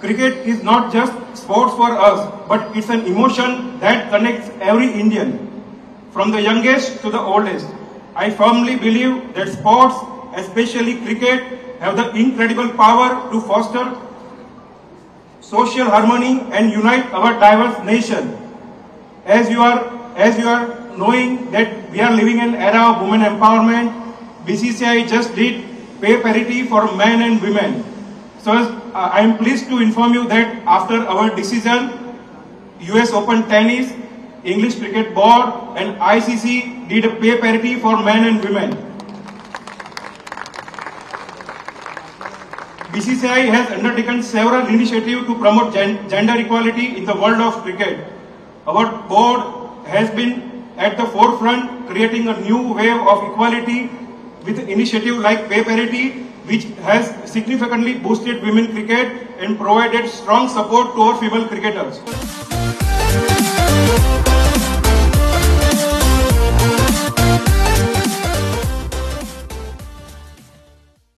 cricket is not just sports for us, but it's an emotion that connects every Indian, from the youngest to the oldest. I firmly believe that sports, especially cricket, have the incredible power to foster social harmony and unite our diverse nation. As you are, as you are knowing that we are living in an era of women empowerment, BCCI just did pay parity for men and women. So uh, I am pleased to inform you that after our decision, US Open Tennis, English Cricket Board and ICC did a pay parity for men and women. BCCI has undertaken several initiatives to promote gen gender equality in the world of cricket. Our board has been at the forefront creating a new wave of equality with initiatives like pay parity which has significantly boosted women cricket and provided strong support to our female cricketers.